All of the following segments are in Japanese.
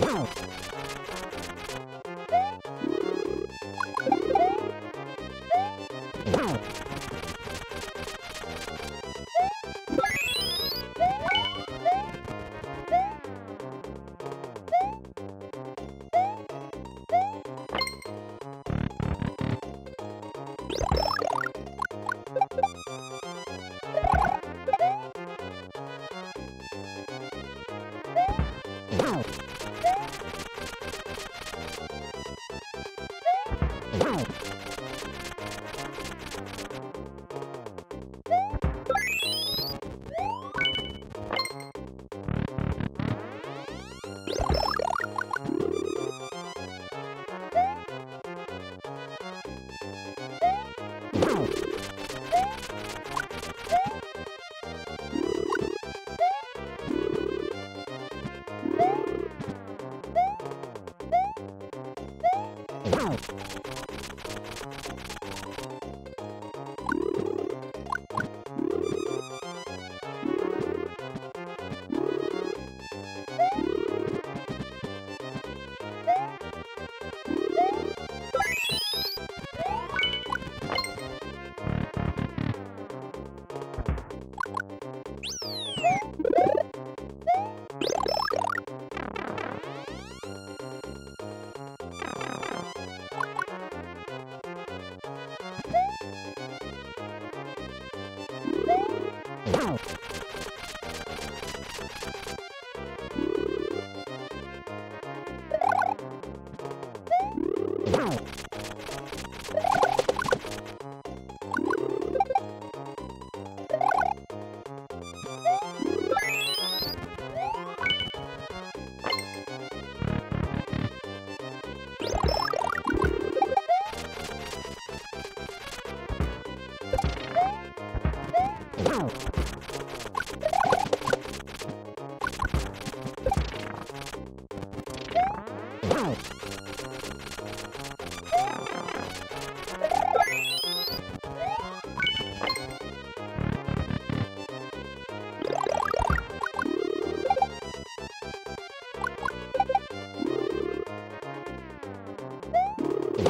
Wow. Wow.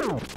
you